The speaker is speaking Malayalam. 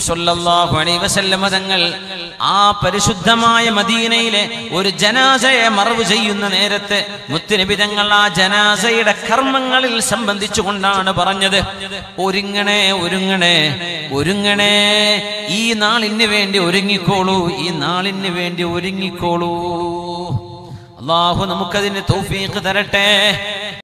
നബിസൊല്ലാഹു സല്ലല്ലാഹു അലൈഹി വസല്ലമ തങ്ങൾ ആ പരിശുദ്ധമായ മദീനയിലെ ഒരു ജനാസയെ മറവ് ചെയ്യുന്ന നേരത്തെ മുത്തുനബി തങ്ങൾ ആ ജനാസയുടെ കർമ്മങ്ങളിൽ സംബന്ധിച്ചുകൊണ്ടാണ് പറഞ്ഞത് ഒരുങ്ങണേ ഒരുങ്ങണേ ഒരുങ്ങണേ ഈ നാളിന് വേണ്ടി ഒരുങ്ങിക്കോളൂ ഈ നാളിന് വേണ്ടി ഒരുങ്ങിക്കോളൂ. അള്ളാഹു നമുക്കതിന് തൗഫീഖ് തരട്ടെ.